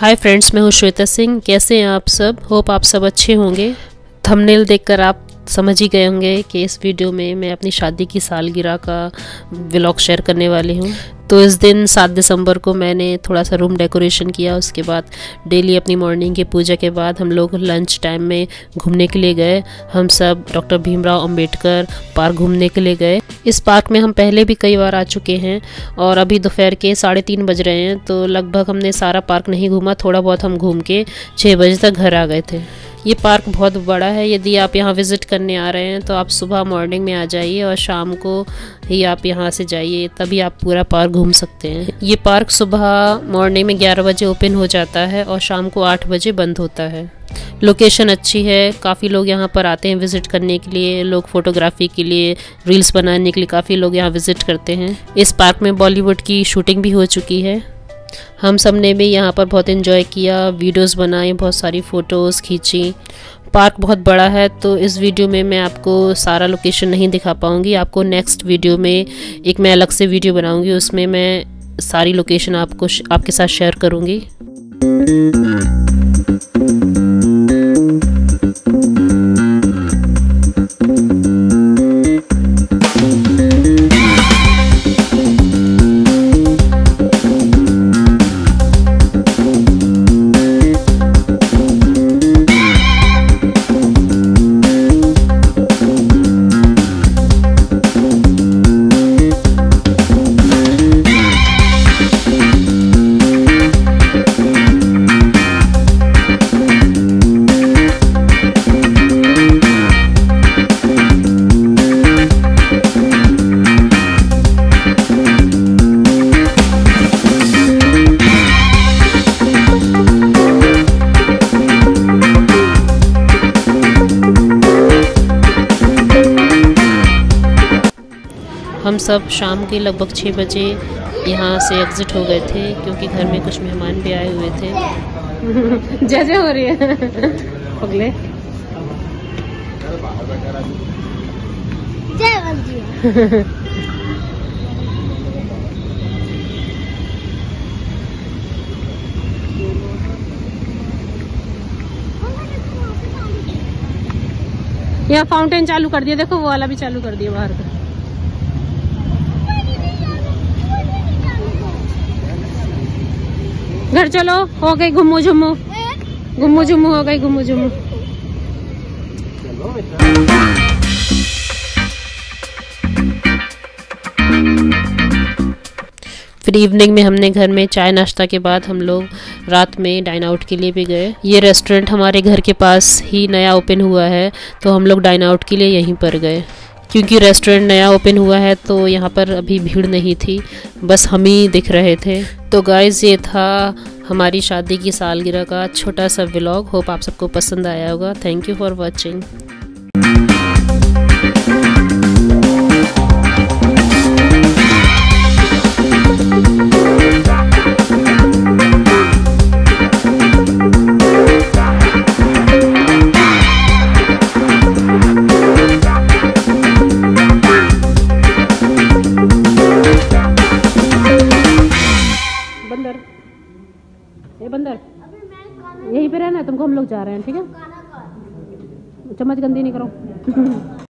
Hi friends मैं हूँ श्वेता सिंह। कैसे हैं आप सब? होप आप सब अच्छे होंगे। थंबनेल देखकर आप समझ ही गए होंगे कि इस वीडियो में मैं अपनी शादी की सालगिरह का व्लॉग शेयर करने वाली हूँ। तो इस दिन सात दिसंबर को मैंने थोड़ा सा रूम डेकोरेशन किया, उसके बाद डेली अपनी मॉर्निंग की पूजा के बाद हम लोग लंच टाइम में घूमने के लिए गए। हम सब डॉक्टर भीमराव अंबेडकर पार्क घूमने के लिए गए। इस पार्क में हम पहले भी कई बार आ चुके हैं और अभी दोपहर के साढ़े तीन बज रहे हैं तो लगभग हमने सारा पार्क नहीं घूमा, थोड़ा बहुत हम घूम के छः बजे तक घर आ गए थे। ये पार्क बहुत बड़ा है। यदि आप यहाँ विज़िट करने आ रहे हैं तो आप सुबह मॉर्निंग में आ जाइए और शाम को ही आप यहाँ से जाइए, तभी आप पूरा पार्क घूम सकते हैं। ये पार्क सुबह मॉर्निंग में 11 बजे ओपन हो जाता है और शाम को 8 बजे बंद होता है। लोकेशन अच्छी है, काफ़ी लोग यहाँ पर आते हैं विज़िट करने के लिए, लोग फोटोग्राफी के लिए, रील्स बनाने के लिए काफ़ी लोग यहाँ विज़िट करते हैं। इस पार्क में बॉलीवुड की शूटिंग भी हो चुकी है। हम सबने भी यहाँ पर बहुत इन्जॉय किया वीडियोस बनाए बहुत सारी फ़ोटोज़ खींची। पार्क बहुत बड़ा है तो इस वीडियो में मैं आपको सारा लोकेशन नहीं दिखा पाऊँगी। आपको नेक्स्ट वीडियो में एक मैं अलग से वीडियो बनाऊँगी, उसमें मैं सारी लोकेशन आपको आपके साथ शेयर करूँगी। सब शाम के लगभग छः बजे यहाँ से एग्ज़िट हो गए थे क्योंकि घर में कुछ मेहमान भी आए हुए थे। जय जय हो रही है। यहाँ फाउंटेन चालू कर दिया देखो वो वाला भी चालू कर दिया बाहर का। घर चलो, हो गई घुमू झुमू घुमू झुमू हो गई घुमू झुमू फिर इवनिंग में हमने घर में चाय नाश्ता के बाद हम लोग रात में डाइन आउट के लिए भी गए। ये रेस्टोरेंट हमारे घर के पास ही नया ओपन हुआ है तो हम लोग डाइन आउट के लिए यहीं पर गए। क्योंकि रेस्टोरेंट नया ओपन हुआ है तो यहाँ पर अभी भीड़ नहीं थी। बस हम ही दिख रहे थे। तो गाइज़ ये था हमारी शादी की सालगिरह का छोटा सा व्लॉग होप आप सबको पसंद आया होगा। थैंक यू फॉर वॉचिंग ये बंदर यहीं पे रहना है, तुमको हम लोग जा रहे हैं, ठीक है? चम्मच गंदी नहीं करो।